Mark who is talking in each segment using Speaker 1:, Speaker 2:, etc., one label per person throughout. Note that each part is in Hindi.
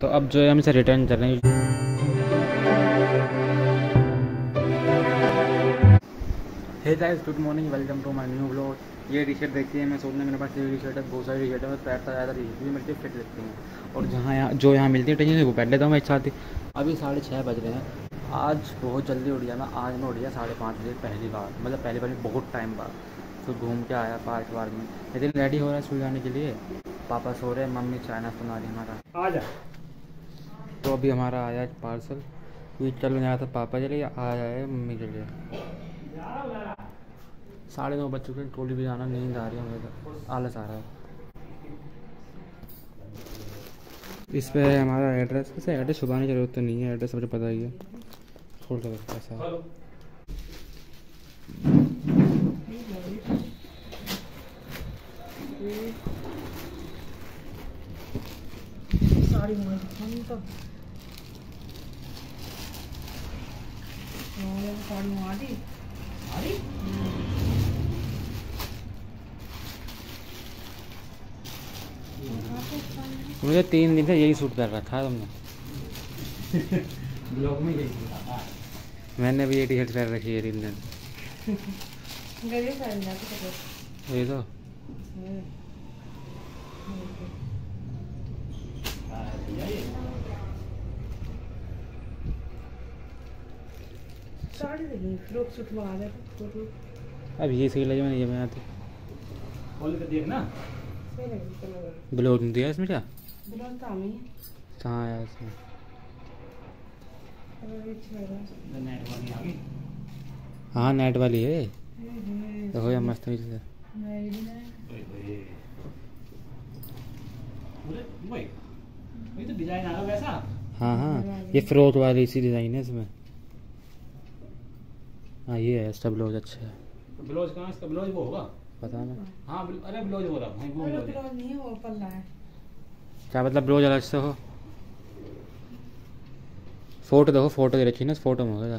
Speaker 1: तो अब जो है हम इसे रिटर्न कर रहे हैं। Hey guys good morning welcome to my new blog ये टी शर्ट देखिए मैं सोचना मेरे पास ये टी शर्ट है बहुत सारी टी शर्ट है पैर तक ज़्यादा टी शर्ट भी मिलती है फिट लगती हैं। और जहाँ यहाँ जो यहाँ मिलती है टेंशन वो पहन लेता हूँ मैं एक साथ ही। अभी साढ़े छः बज रहे हैं। आज बहुत जल्दी उठ गया मैं आज मैं उठ गया साढ़े पाँच बजे पहली बार मतलब पहली बार बहुत टाइम बाद। फिर घूम के आया पार्क वार्क में। लेकिन रेडी हो रहा है स्कूल जाने के लिए। पापा सो रहे हैं मम्मी चाय नाश्ता बना रही हमारा।
Speaker 2: आ जा
Speaker 1: तो अभी हमारा आया पार्सल। क्योंकि चल आया था पापा लिए, आया है मम्मी के लिए। साढ़े नौ बज चुके हैं, टोली भी जाना, नींद आ रही है मुझे तो। आलस आ रहा है। इस पर है हमारा एड्रेस वैसे एड्रेस सुबह की ज़रूरत तो नहीं है एड्रेस मुझे पता ही है। छोड़ कर है
Speaker 2: मंगा हम तो साड़ी
Speaker 1: मुझे तीन दिन से यही सूट कर रखा है तुमने।
Speaker 2: ब्लॉग में गई
Speaker 1: मैंने भी ये टी शर्ट पहन रखी है तीन दिन।
Speaker 2: तो
Speaker 1: ये तो
Speaker 2: साड़ी देखी फ्रॉक सूट मंगा दे फ़ोटो
Speaker 1: अब ये सही लगे मैंने ये तो।
Speaker 2: देखना लगी कलर
Speaker 1: ब्लाउज नहीं दिया इसमें क्या?
Speaker 2: तो
Speaker 1: कहाँ आया इसमें हाँ। नेट वाली है
Speaker 2: है।
Speaker 1: देखो ये मस्त हुई से।
Speaker 2: मैं
Speaker 3: तो डिज़ाइन आ रहा वैसा।
Speaker 1: हाँ हाँ। ये फ्रॉक वाली इसी डिज़ाइन है इसमें। हाँ ये है इसका ब्लाउज अच्छा है।
Speaker 3: ब्लाउज कहाँ इसका ब्लाउज वो होगा?
Speaker 1: पता ना
Speaker 3: हाँ अरे ब्लाउज हो रहा भाई वो ब्लाउज
Speaker 2: नहीं है वो पल्ला है
Speaker 1: क्या मतलब ब्लाउज अलग से हो? फ़ोटो देखो फ़ोटो दे रखी है ना फ़ोटो में होगा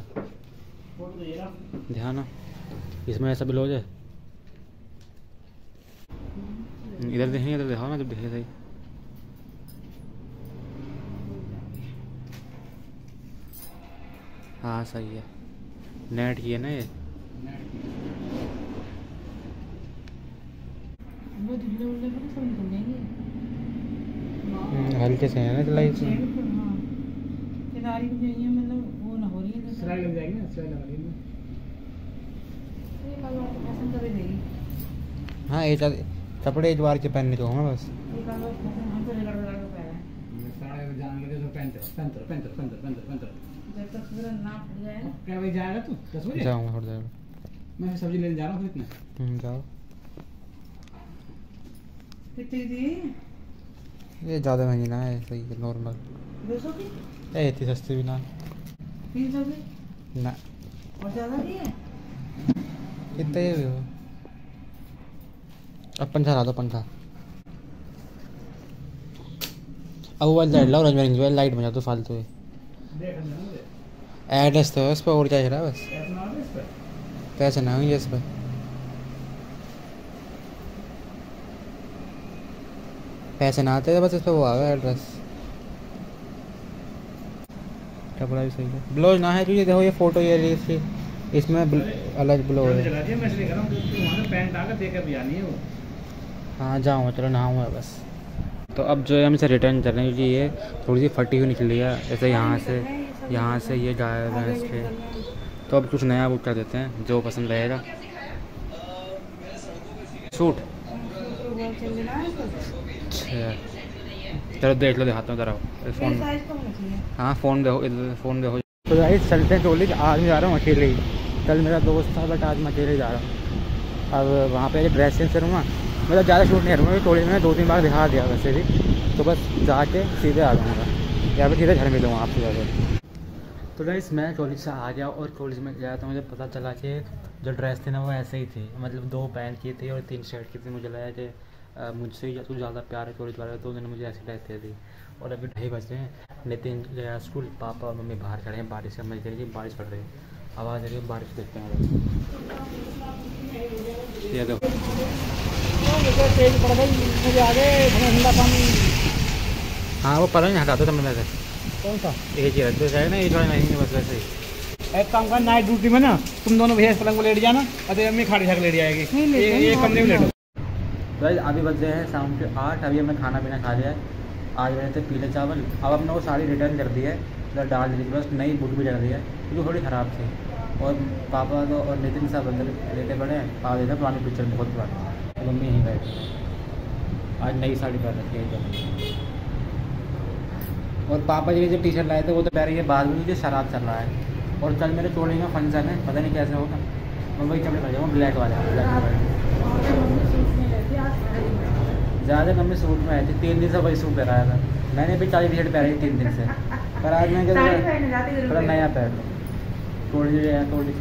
Speaker 3: फ़ोटो तो
Speaker 1: ध्यान हो इसमें ऐसा ब्लाउज है? इधर देखिए इधर दिखाओ ना जब देखे सही। हाँ सही है। नेट की है ना ये?
Speaker 2: निकल जाएँगे
Speaker 1: हल्के से है ना सिलाई
Speaker 2: तो, हाँ भी मतलब वो ना हो रही है।
Speaker 3: सिलाई लग जाएगी ना सिलाई लगा
Speaker 2: तो ही देगी।
Speaker 1: हाँ ये चल- कपड़े एक बार के पहनने को हूँ बस।
Speaker 2: ये कलर पसंद हम तो रेगड़ के है।
Speaker 3: जाने
Speaker 2: जब तक सूरज ना फट जाए। ना
Speaker 3: क्या बजे जाएगा तू? दस बजे?
Speaker 1: जाऊँगा थोड़ी देर। मैं
Speaker 3: सब्ज़ी लेने जा रहा हूँ इतना।
Speaker 1: हम्म, जाओ।
Speaker 2: कितनी दी?
Speaker 1: ये ज़्यादा महँगी ना है सही है नॉर्मल
Speaker 2: दो सौ की?
Speaker 1: ए इतनी सस्ती भी ना।
Speaker 2: तीन सौ की?
Speaker 1: ना।
Speaker 2: और ज़्यादा दी है?
Speaker 1: इतना ही हो। अब पंखा ला दो पंखा। अब वो लाइट लाओ रंग जो लाइट बजा दो फालतू है। एड्रेस तो उस पर और क्या है बस पैसे ना होंगे इस पर पैसे ना आते थे बस इस पर वो आ गया एड्रेस कपड़ा भी सही है? ब्लाउज ना है क्योंकि देखो ये फ़ोटो ये ली इसमें अलग ब्लाउज है।
Speaker 3: चला दिया मैं इसलिए कर रहा हूँ क्योंकि वहाँ से पैंट आकर देकर भी आनी है वो।
Speaker 1: हाँ जाऊँ चलो नहाऊँगा बस। तो अब जो है हम इसे रिटर्न कर रहे हैं, क्योंकि ये थोड़ी सी फटी हुई निकली है, ऐसे यहाँ से यहाँ से ये गायब है इसके। तो अब कुछ नया बुक कर देते हैं, जो पसंद रहेगा। सूट अच्छा। चलो देख लो, दिखाता हूँ जरा। फ़ोन
Speaker 2: है
Speaker 1: फ़ोन देखो फ़ोन देखो। तो भाई, चलते हैं टोली, आज मैं जा रहा हूँ अकेले ही। कल मेरा दोस्त था बट आज मैं अकेले जा रहा हूँ। अब वहाँ पे ड्रेस चेंज करूँगा। मतलब ज़्यादा शूट नहीं करूँगा टोली में दो तीन बार दिखा दिया वैसे भी। तो बस जाके सीधे आ जाऊँगा। या फिर सीधे घर मिलूँगा आपसे जाकर तो गाइस मैं कॉलेज से आ गया और कॉलेज में गया तो मुझे पता चला कि जो ड्रेस थी ना वो ऐसे ही थी। मतलब दो पैंट की थी और तीन शर्ट की थी। मुझे लगा कि मुझसे ही कुछ ज़्यादा प्यार है कॉलेज वाले तो उन्होंने मुझे ऐसी ड्रेस दे दी। और अभी ढाई बजे हैं। नितिन गया स्कूल पापा और मम्मी बाहर खड़े हैं। बारिश का मज़े करेगी बारिश पड़ रही है। आवाज़ आ रही है बारिश देखते हैं। ये देखो।
Speaker 2: तेज पड़ गई मुझे आगे ठंडा ठंडा पानी।
Speaker 1: हाँ वो पता नहीं हटा दो वैसे।
Speaker 3: कौन सा?
Speaker 1: एक ही रख दो ना ये थोड़ा नहीं बस वैसे ही।
Speaker 3: एक काम कर नाइट ड्यूटी में ना तुम दोनों भैया पलंग को लेट जाना और तेरी अम्मी खाड़ी छाक लेट जाएगी। ये कमरे में लेटो
Speaker 1: भाई अभी बज गए हैं शाम के आठ अभी हमने खाना पीना खा लिया है। आज बने थे पीले चावल अब हमने वो साड़ी रिटर्न कर दी है मतलब डाल दी थी बस नई बुक भी चढ़ दी है क्योंकि थोड़ी ख़राब थी। और पापा तो और नितिन साहब अंदर लेटे पड़े हैं पापा देते हैं पुरानी पिक्चर बहुत पुरानी। तो मम्मी यहीं बैठी है आज नई साड़ी पहन रखी है एकदम और पापा जी ने जो टी शर्ट लाए थे वो तो पह रही है बाद में मुझे शराब चल रहा है। और कल मेरे टोली में फ़ंक्शन है पता नहीं कैसे होगा। मैं वही कपड़े पहन जाऊँगा ब्लैक वाले वाले।
Speaker 2: और मैं सूट में
Speaker 1: ज़्यादा सूट आई थी तीन दिन से वही सूट पहनाया था। मैंने भी चालीस टी शर्ट पहनी तीन दिन से। पर आज मैं थोड़ा नया पहन लो। थोड़ी है थोड़ी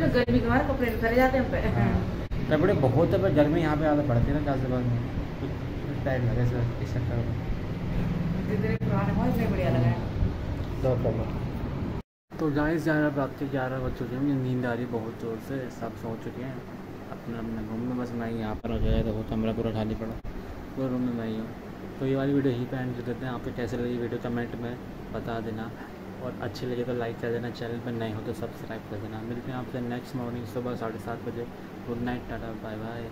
Speaker 2: गर्मी के हमारे कपड़े जाते हैं।
Speaker 1: हाँ। कपड़े बहुत है पर गर्मी यहाँ पे ज़्यादा पड़ती है ना गाजियाबाद में। कुछ टाइट लगे सर
Speaker 2: बढ़िया लगा है।
Speaker 1: No problem. तो गाइस ज़्यादा रात के ग्यारह बज चुके हैं मुझे नींद आ रही है बहुत ज़ोर से सब सो चुके हैं। अपने अपने रूम में बस मैं यहाँ पर हो जाए तो वो कमरा पूरा खाली पड़ा वो रूम में मैं ही हूँ। तो ये वाली वीडियो यहीं पे एंड कर देते हैं आपको कैसे लगी वीडियो कमेंट में बता देना। और अच्छी लगे तो लाइक कर देना चैनल पर नए हो तो सब्सक्राइब कर देना। मिलते हैं आपसे नेक्स्ट मॉर्निंग सुबह साढ़े सात बजे। Good night tata bye bye